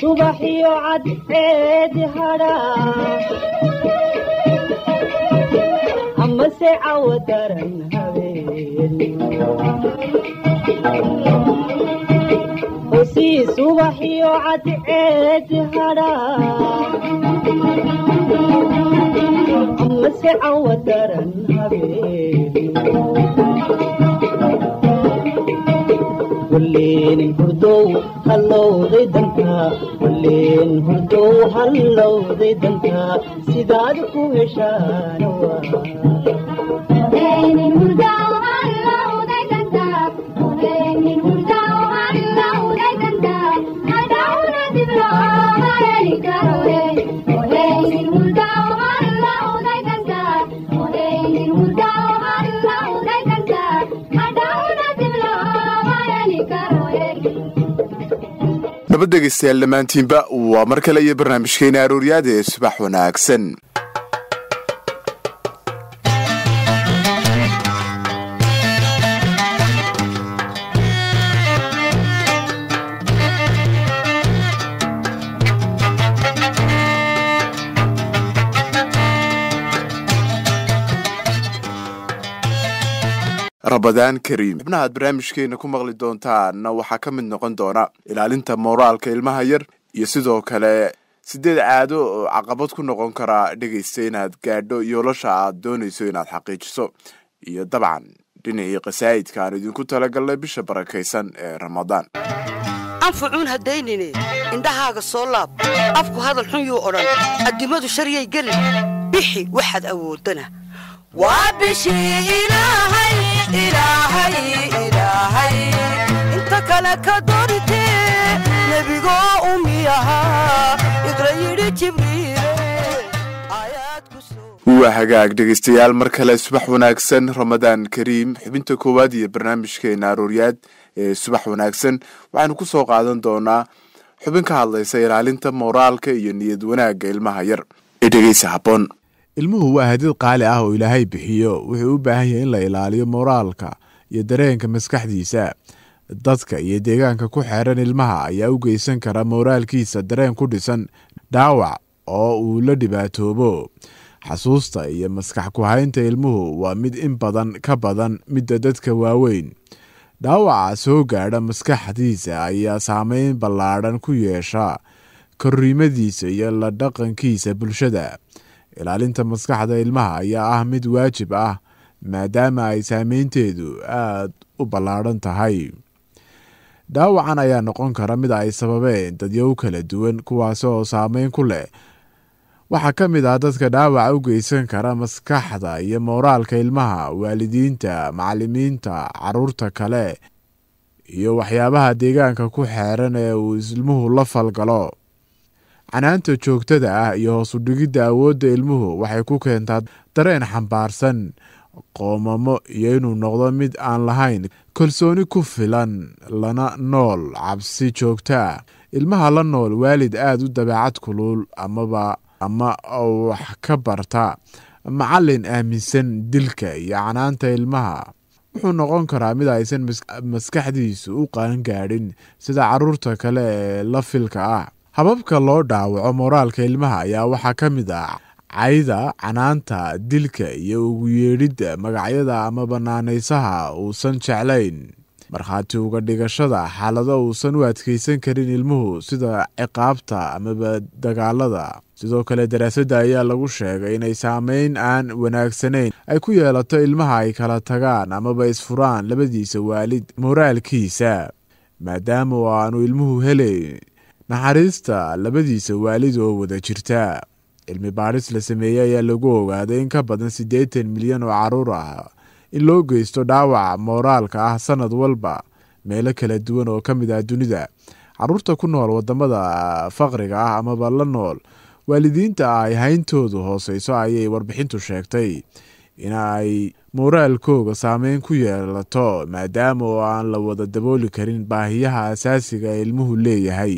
صبح يقعد عيد هرام أما ساعة وترن وسي صبح يقعد عيد هرام أما ساعة وترن walleen hurdow hallowday dantaa walleen hurdow hallowday dantaa sidaad ku heshaana dhegaystayaal dhammaantiinba waa mar kale iyo barnaamijkeena arooryaada ee subax wanaagsan rabadaan kariim xubnaha barnaamijkeena ku maqli doontaanna waxaa ka mid noqon doona ilaalinta mooraalka ilmaha yar iyo sidoo kale sideed caado oo caqabad ku noqon karaa dhegaysta inaad gaadho yoolasha aad doonayso inaad xaqiijiso. Iyo dabcan dhinacii qasaa'idka aan idinku talagalnay bisha barakaysan ee ramadaan. Anfucuun haddaynine indhahaaga soo laab afku hadal xun yuu odhan addimadu sharyay gelin bixi waxaad awoodana waa bishii ilaahay waa hagaag dhegaystayaal mar kale subax wanaagsan ramadaan kariim. Xubinta koowaad iyo barnaamijkeena arooryaad ee subax wanaagsan. Waxaanu ku soo qaadan doonaa xubin ka hadlaysa ilaalinta mooraalka iyo niyad wanaagga ilmaha yar ee dhegaysa habboon ilmuhu waa hadid qaali ah oo ilaahay bixiyo. Wuxuu u baahan yahay in la ilaaliyo moraalka iyo dareenka maskaxdiisa. Dadka iyo deegaanka ku xeeran ilmaha ayaa u geysan kara moraalkiisa dareen ku dhisan dhaawac oo uu la dhibaatoobo. Xasuusta iyo maskax ku-haynta ilmuhu waa mid in badan ka badan midda dadka waaweyn. Dhaawaca soo gaadha maskaxdiisa ayaa saameyn ballaadhan ku yeesha korriimadiisa iyo la dhaqankiisa bulshada ilaalinta maskaxda ilmaha ayaa ah mid waajib ah maadaama ay saameynteedu aada u ballaadhan tahay. Dhaawacan ayaa noqon kara mid ay sababeen dadyow kala duwan kuwaas oo saameyn ku leh. Waxaa ka mid ah dadka dhaawaca u geysan kara maskaxda iyo mooraalka ilmaha waalidiinta macalimiinta carruurta kale iyo waxyaabaha deegaanka ku xeeran ee uu ilmuhu la falgalo canaanta joogtada ah iyo hoos udhigidda awoodda ilmuhu waxay ku keentaa dareen xambaarsan qoomamo iyo inuu noqdo mid aan lahayn kalsooni ku filan lana nool cabsi joogto ah. Ilmaha la nool waalid aada u dabeecad kulul amaba ama wax ka barta macalin aaminsan dilka iyo canaanta ilmaha. Wuxuu noqon karaa mid aysan maskaxdiisu u qaangaadhin sida carruurta kale ee la filka ah hababka loo dhaawaco moraalka ilmaha ayaa waxaa ka mid ah cayda canaanta dilka iyo ugu yeedhidda magacyada ama banaanaysaha uusan jeclayn. Markhaati uga dhigashada xaalado uusan u adkeysan karin ilmuhu sida ciqaabta amaba dagaalada sidoo kale daraasadda ayaa lagu sheegay inay saameyn aan wanaagsanayn ay ku yeelato ilmaha ay kala tagaan amaba isfuraan labadiisa waalid moraalkiisa maadaama oo aanu ilmuhu helayn naxariista labadiisa waalid oo wada jirta. Cilmi baadhis la sameeyey ayaa lagu ogaaday in ka badan siddeetan milyan oo carruur ah in loo geysto dhaawac mooraalka ah sanad walba. Meelo kala duwan oo ka mid ah dunida carruurta ku nool waddamada faqriga ah amaba la nool waalidiinta ay hayntoodu hooseyso ayay warbixintu sheegtay. In ay mooraalkooga saameyn ku yeelato maadaama oo aan la wada dabooli karin baahiyaha asaasiga ee ilmuhu leeyahay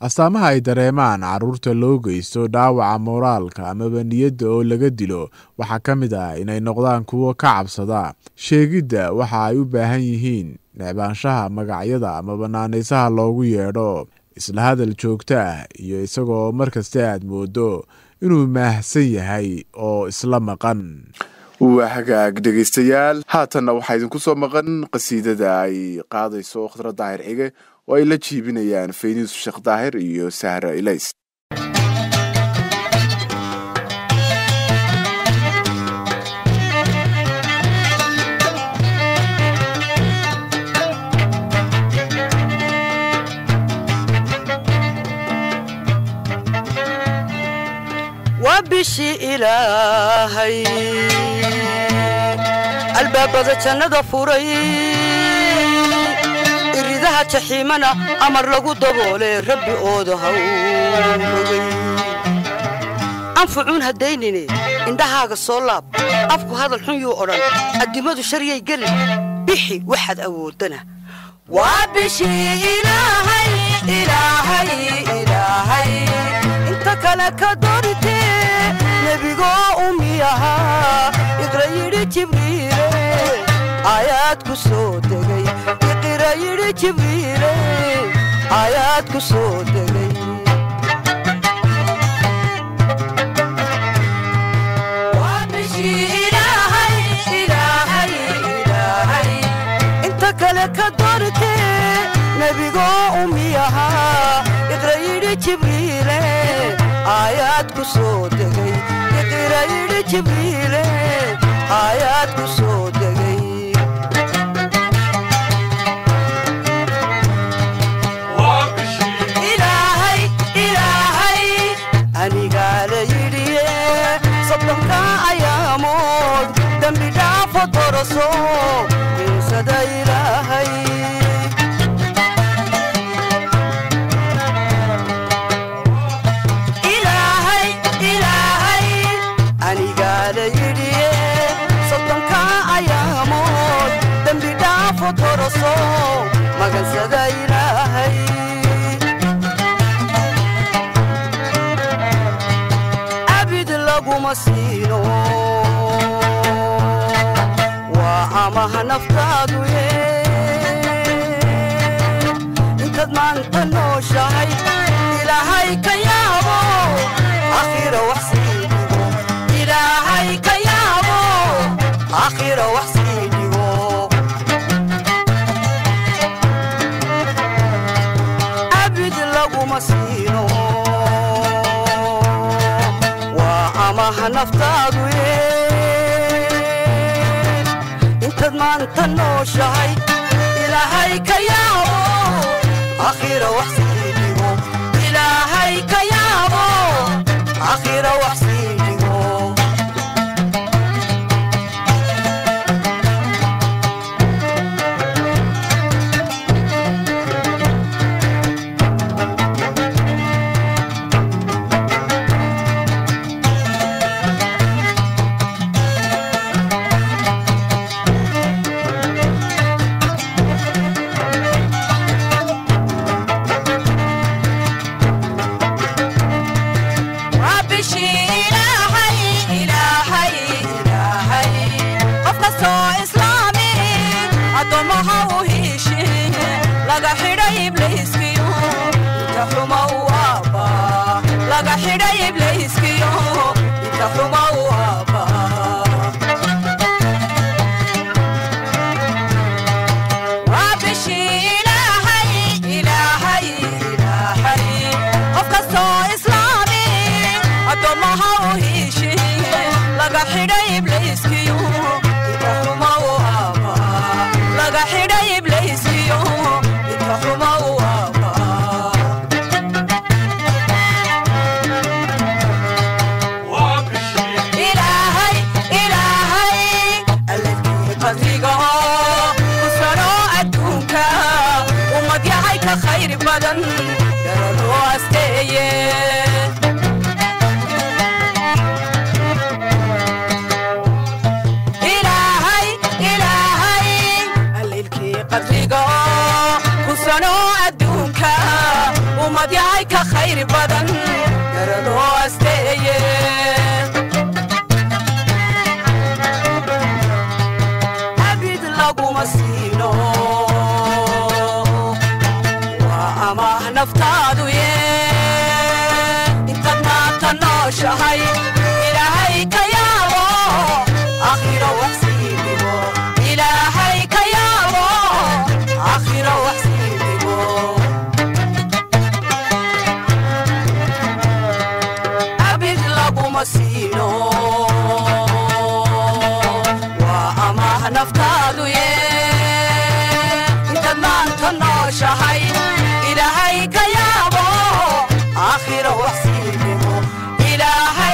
astaamaha ay dareemaan carruurta loo geysto dhaawaca mooraalka amaba niyadda oo laga dilo waxaa ka mid ah inay noqdaan kuwo ka cabsada. Sheegidda waxa ay u baahan yihiin necbaanshaha magacyada ama banaanaysaha loogu yeedho isla hadal joogto ah iyo isagoo mar kasta aad moodo inuu maahsan yahay oo isla maqan waa hagaag dhegaystayaal haatanna waxaa idinku soo maqan qasiidada ay qaadayso khadra daahir xige oo ay la jiibinayaan fayniis sheekh daahir iyo sahra ilays بشي إلهي. الباب ذاتنا دفوري إرداها تحيمنا أمر لغو دبولي ربي أوده أنفعون هديني إندها الصلاب أفكو هذا الحن يؤران الدماد شريا يقل بيحي واحد أودنا. وابشي إلهي إلهي إلهي. إنتك لك دورتي. Umi ahaa iqra yidhi jibriile aayaad ku soo degay iqra yidhi jibriile aayaad ku soo degay inta kale ka doortee nebigoo umi ahaa iqra yidhi jibriile aayaad ku soo degay yidhi jibriile aayaad ku soo degay ilaahay ilaahay anigaa la yidhiye soddonka ayaamood dembi dhaafo doroso عفو ترسو إلى سدا إلهي عبد لغو مسينو وعمها نفتادو انتد ما انت نوشاي إلهي كيابو أخير وحسين وحسين intaad maanta nooshahay ilaahay ka yaabo akhira wax sii dhigo ilaahay ka yaabo akhira wax sii laga xidhay ibliiskiyo inta xuma Abu Mas'ud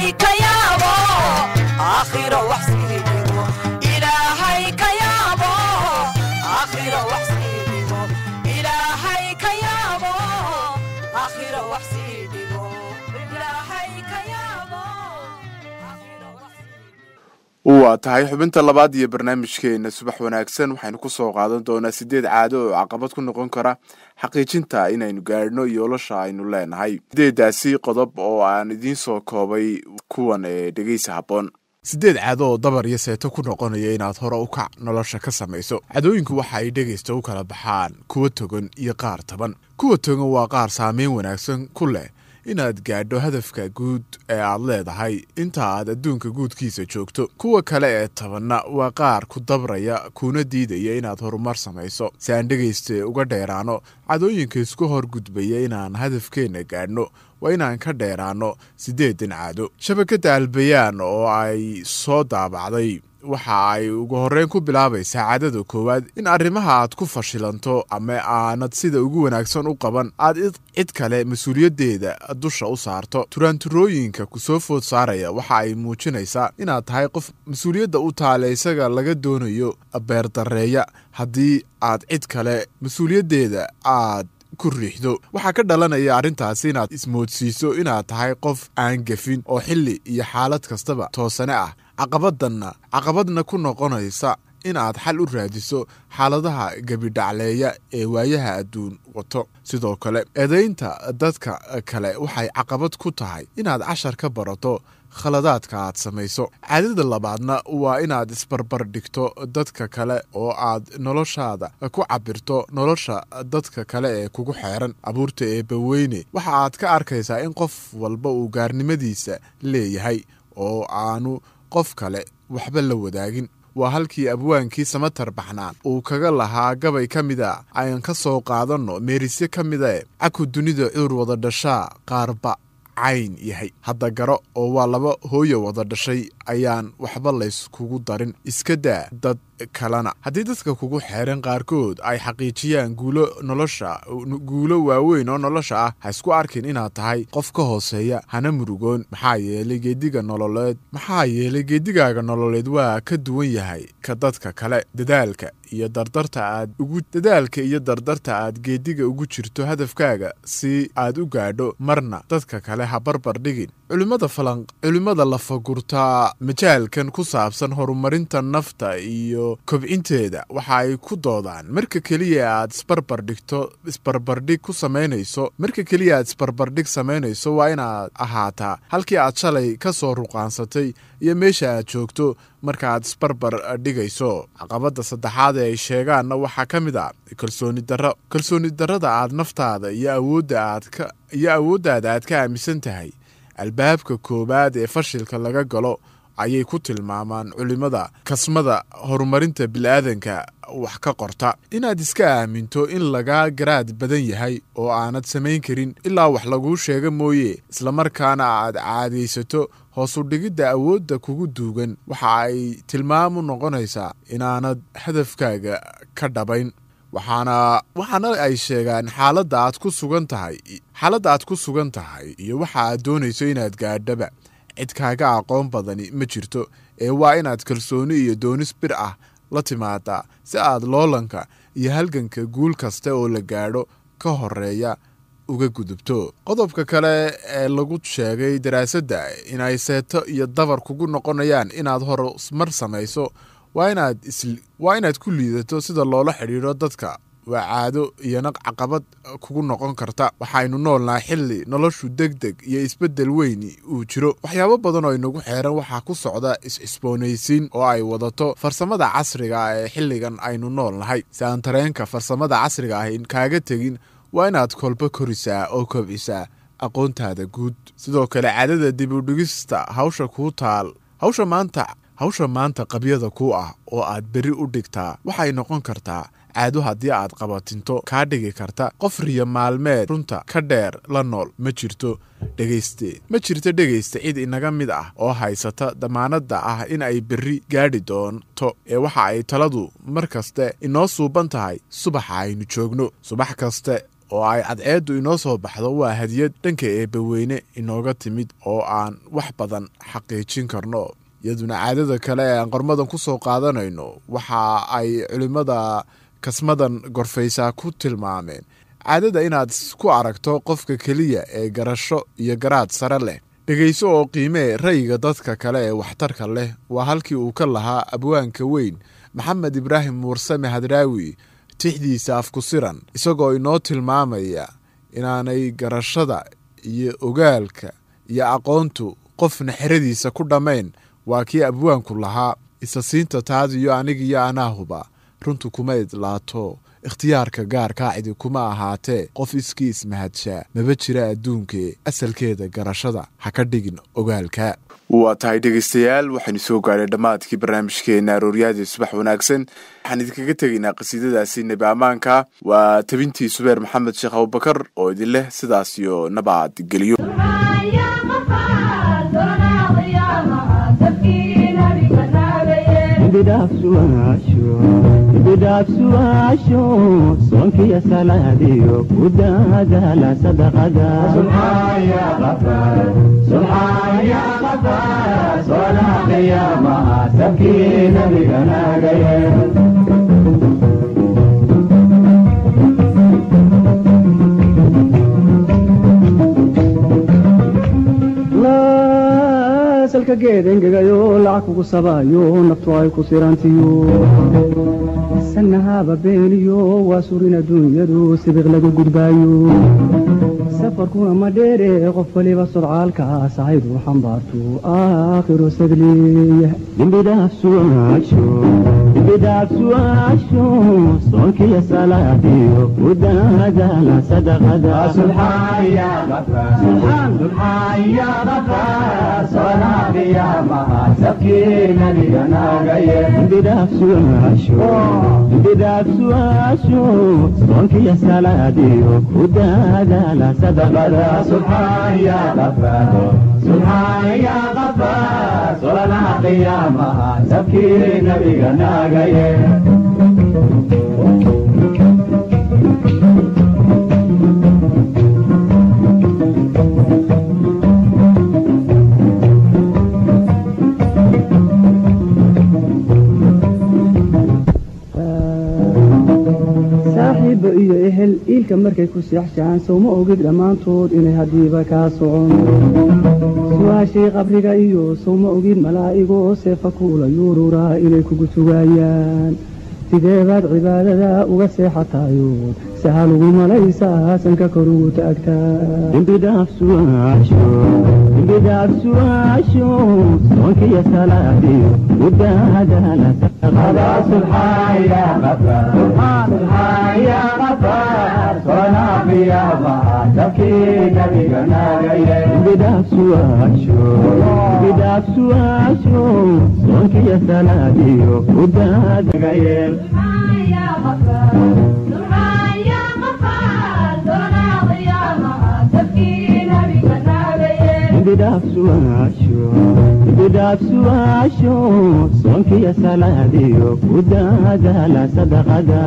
ilaahay ka yaabo aakhiro wax waa tahay xubinta labaad iyo barnaamijkeena subax wanaagsan. Waxaynu ku soo qaadan doonaa sideed caado oo caqabad ku noqon kara xaqiijinta inaynu gaadhno yoolasha aynu leenahay. Sideedaasi qodob oo aan idiin soo koobay kuwan ee dhegeysa habboon. Siddeed caado oo dabar iyo seeto ku noqonaya inaad hore u kac nolosha ka samayso. Cadooyinku waxa ay dhegaysta u kala baxaan kuwa togan iyo qaar taban. Kuwa togan waa qaar saameyn wanaagsan ku leh inaad gaadho hadafka guud ee aad leedahay. Inta aad adduunka guudkiisa joogto kuwa kale ee tabanna waa qaar ku dabraya kuna diidaya inaad horumar samayso. Si aan dhegayste uga dheeraano cadooyinka isku hor gudbaya inaan hadafkeenna gaadhno waa inaan ka dheeraano siddeedan caado shabakadda albayaan oo ay soo daabacday waxa ay ugu horreyn ku bilaabaysaa caadada koowaad in arrimaha aad ku fashilanto ama aanad sida ugu wanaagsan u qaban aad cid kale mas'uuliyaddeeda dusha u saarto. Turaanturooyinka ku soo food saaraya waxa ay muujinaysaa inaad tahay qof mas'uuliyadda u taale isaga laga doonayo beerdareeya. Haddii aad cid kale mas'uuliyaddeeda aad ku riixdo. Waxaa ka dhalanaya arrintaasi inaad ismoodsiiso inaad tahay qof aan gefin oo xilli iyo xaalad kastaba toosane ah. Caqabaddanna caqabadna ku noqonaysa inaad xal u raadiso xaaladaha gebidhacleeya ee waayaha adduun wato. Sidoo kale eedaynta dadka kale waxay caqabad ku tahay inaad cashar ka barato khaladaadka aad samayso. Caadada labaadna waa inaad isbarbar dhigto dadka kale oo aad noloshaada ku cabirto nolosha dadka kale ee kugu xeeran. Abuurta eebbaweyne waxa aad ka arkaysaa in qof walba uu gaarnimadiisa leeyahay oo aanu qof kale waxba la wadaagin. Waa halkii abwaankii samatar baxnaan uu kaga lahaa gabay ka mida ayaan ka soo qaadanno meerisye ka mida caku dunida cuur wada dhashaa qaarba cayn yahay. Hadda garo oo waa laba hooyo wada dhashay ayaan waxba layskugu darin. Iska daa dad kalena. Haddii dadka kugu xeeran qaarkood ay xaqiijiyaan guulo nolosha guulo waaweyn oo nolosha ah ha isku arkin inaad tahay qof ka hooseeya hana murugoon. Maxaa yeelay geediga nololeed maxaa yeelay geedigaaga nololeed waa ka duwan yahay ka dadka kale. Dadaalka iyo dardarta aad ugu dadaalka iyo dardarta aad geediga ugu jirto hadafkaaga si aad u gaadho marna dadka kale ha barbar dhigin. Culimmada falan culimmada lafagurtaa majaalkan ku saabsan horumarinta nafta iyo kobcinteeda. Waxa ay ku doodaan marka keliya aad isbarbar dhigto isbarbardhig ku samaynayso marka keliya aad isbarbardhig samaynayso waa inaad ahaataa halkii aad shalay ka soo ruqaansatay iyo meesha aad joogto marka aad isbarbar dhigayso. Caqabadda saddexaad ee ay sheegaanna waxaa ka mid a kalsooni darro. Kalsooni darrada aad naftaada iyo awoodda aad ka iyo awooddaada aad ka aaminsan tahay. Albaabka koowaad ee fashilka laga galo ayay ku tilmaamaan culimmada kasmada horumarinta bilaadanka wax ka qorta. Inaad iska aaminto in lagaa garaad badan yahay oo aanad samayn karin ilaa wax laguu sheega mooye islamarkaana aad caadaysato hoosu dhigidda awoodda kugu duugan. Waxa ay tilmaamu noqonaysaa inaanad hadafkaaga ka dhabayn. Waxaana waxaana ay sheegaan xaaladda aad ku sugan tahay xaaladda aad ku sugan tahay iyo waxa aad doonayso inaad gaadhaba cid kaaga aqoon badani ma jirto. Ee waa inaad kalsooni iyo doonis bir ah la timaadaa si aad loolanka iyo halganka guul kasta oo la gaadho ka horreeya uga gudubto. Qodobka kale ee lagu sheegay daraasadda inay seeto iyo dabar kugu noqonayaan inaad horumar samayso waa inaad waa inaad ku liidato sida loola xidhiidho dadka waa caado iyona caqabad kugu noqon karta. Waxaynu noolnahay xilli noloshu deg deg iyo isbeddel weyni uu jiro. Waxyaabo badan oo inagu xeeran waxaa ku socda is-cisboonaysiin oo ay wadato farsamada casriga ah ee xilligan aynu nool nahay si aan tareenka farsamada casriga ah kaaga tegin waa inaad kolba korisaa oo kobcisaa aqoontaada guud. Sidoo kale caadada dib u dhigista hawsha kuu taal hawsha maanta hawsha maanta qabyada ku ah oo aad berri u dhigtaa waxay noqon kartaa caado haddii aad qabatinto kaa dhigi karta qof riyo maalmeed. Runta ka dheer la nool. Ma jirto dhegayste. Ma jirto dhegaysta cid inaga mid ah oo haysata damaanadda ah in ay berri gaadhi doonto ee waxa ay taladu mar kaste inoo suuban tahay. Subaxa aynu joogno. Subax kaste oo ay cadceeddu inoo soo baxdo waa hadiyad dhanka eebbaweyne inooga timid oo aan wax badan xaqiijin karno. Iyaduna caadada kale ee aan qormadan ku soo qaadanayno waxa ay culimmada kasmadan gorfaysaa ku tilmaameen. Caadada inaad ku aragto qofka keliya ee garasho iyo garaad sare leh dhegayso oo qiimee ra'yiga dadka kale ee waxtarka leh waa halkii uu ka lahaa abwaanka weyn maxamed ibraahim mursame hadraawi tixdiisa afkusiran isagoo inoo tilmaamaya inaanay garashada iyo ogaalka iyo aqoontu qofna xeradiisa ku dhammayn waa kii abwaanku lahaa isasiinta taadiyo anigiyo anaahuba runtu kuma idlaato. Ikhtiyaarka gaarkaa cidi kuma ahaatee qof iskiis mahadshaa maba jira adduunkee asalkeeda garashada. Ha ka dhigin ogaalka. Waa tahay dhegaystayaal waxaynu soo gaadhay dhammaadkii barnaamijkeena arooryaadii subax wanaagsan. Waxaan idinkaga tegaynaa qasiidadaasi nebi ammaanka. Waa tabintii subeer maxamed sheekh abubakar oo idin leh sidaas iyo nabaad geliyo bidhaafsuwaasho soonkiyo salaadiyo ku daadaala sadaqada salka geed engegayo lacag kugu sabaayo naftu ay ku sirantiyo sanahaba beeniyo waa surin adduunyadu sibiq lagu gudbaayo. Safarkuna ma dheere qof waliba sodcaalka sahaydu xambaartu aakhiru بداسواشو صوكي صلاتي ودا هذا لا صدق هذا. سبحان يا غفار سبحان. سبحان يا غفار صلاة يا ما سكينة لنا غير. بداسواشو بداسواشو صوكي صلاتي ودا هذا لا صدق هذا. سبحان يا غفار soonkiyo salaadiyo ku daadaala sadaqada saaxiibba iilka markay ku seexshaan sowma ogid dhammaantood inay haddiiba kaa socon. Su'aashii qabriga iyo sowma ogid malaa'igoo seefa kuula yuururaa inay kugu sugaayaan. Sideebaad cibaadada uga seexatayood saha lagu malaysaa sanka kor ugu taagtaadembidhaafsuwaasho soonkiyo salaadiyo ku daadaala bidhaafsuwaasho bidhaafsuwaasho soonkiyo salaadiyo ku daadaala sadaqada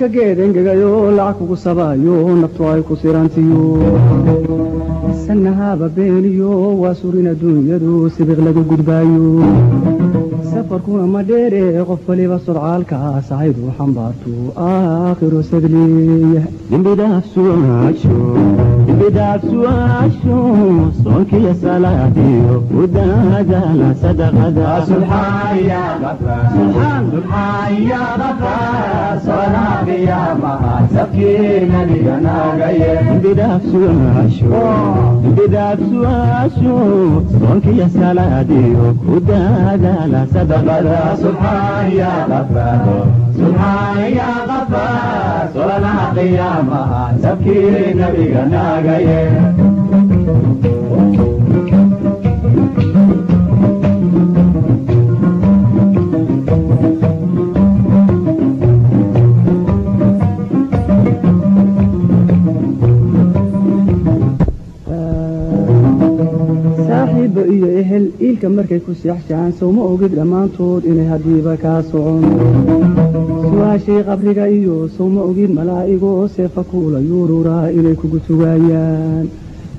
salka geed engegayo lacag kugu sabaayo naftu ay ku sirantiyo. Sanahaba beeniyo waa surin adduunyadu sibiq lagu gudbaayo. Safarkuna ma dheere qof waliba sodcaalka sahaydu xambaartu aakhiru sadleeya dembidhaafsuwaasho dembidaaf su'aashu soonkiyo salaadiyo u daadaala sadaqada dembidaaf su'aashu dembidaaf su'aashu soonkiyo salaadiyo u daadaala sadaqada saaxiibba iyo ehel iilka markay ku seexshaan sowma ogid dhammaantood inay haddiiba kaa socon. Su'aashii qabriga iyo sowma ogid malaa'igoo seefa kuula yuururaa inay kugu